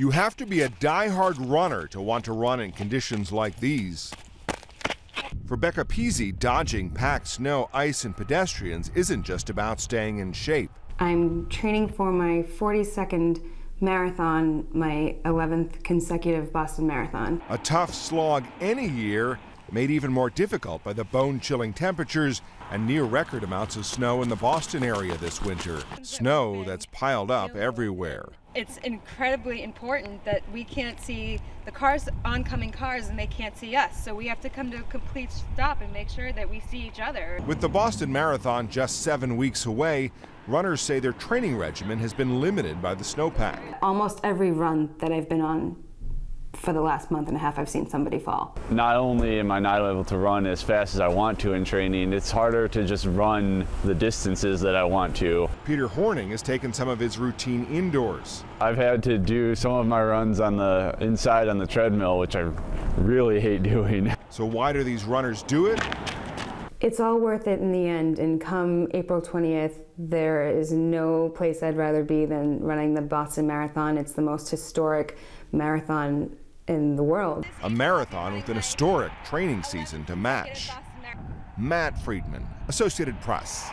You have to be a die-hard runner to want to run in conditions like these. For Becca Pizzi, dodging packed snow, ice, and pedestrians isn't just about staying in shape. I'm training for my 42nd marathon, my 11th consecutive Boston Marathon. A tough slog any year, made even more difficult by the bone chilling temperatures and near record amounts of snow in the Boston area this winter. Snow that's piled up everywhere. It's incredibly important that we can't see the cars, oncoming cars, and they can't see us. So we have to come to a complete stop and make sure that we see each other. With the Boston Marathon just seven weeks away, runners say their training regimen has been limited by the snowpack. Almost every run that I've been on for the last month and a half, I've seen somebody fall. Not only am I not able to run as fast as I want to in training, it's harder to just run the distances that I want to. Peter Horning has taken some of his routine indoors. I've had to do some of my runs on the inside on the treadmill, which I really hate doing. So why do these runners do it? It's all worth it in the end, and come April 20th, there is no place I'd rather be than running the Boston Marathon. It's the most historic marathon in the world. A marathon with an historic training season to match. Matt Friedman, Associated Press.